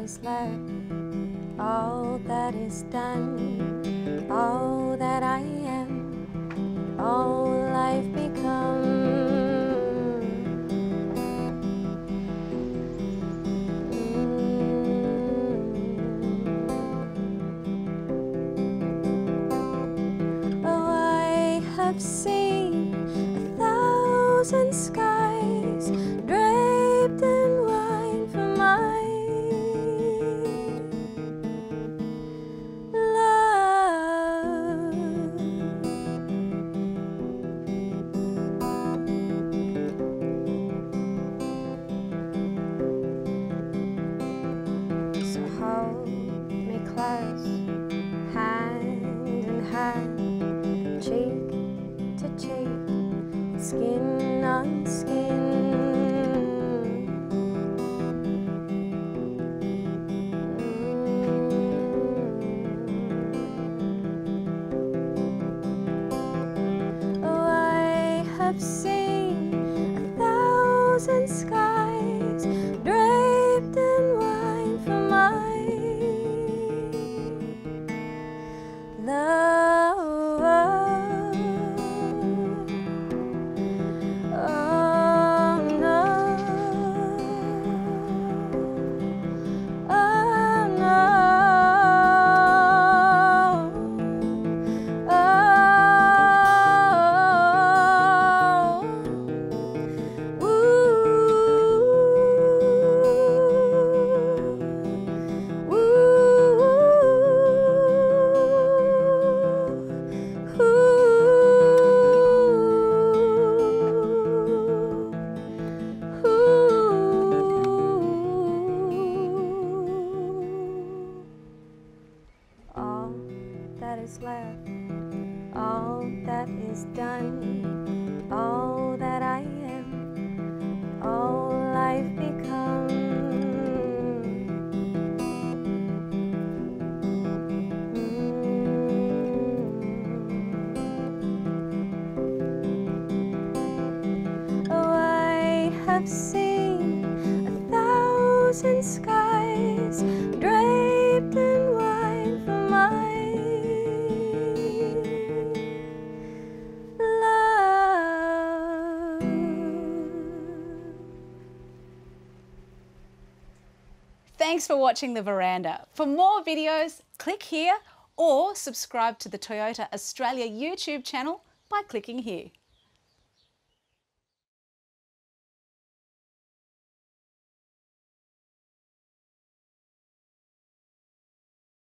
is left, all that is done, all that I am, all life becomes. Mm. Oh, I have seen a thousand skies cheek, skin is left, all that is done, all that I am, all life becomes. Mm. Oh, I have seen a thousand skies Thanks for watching The Verandah. For more videos, click here or subscribe to the Toyota Australia YouTube channel by clicking here.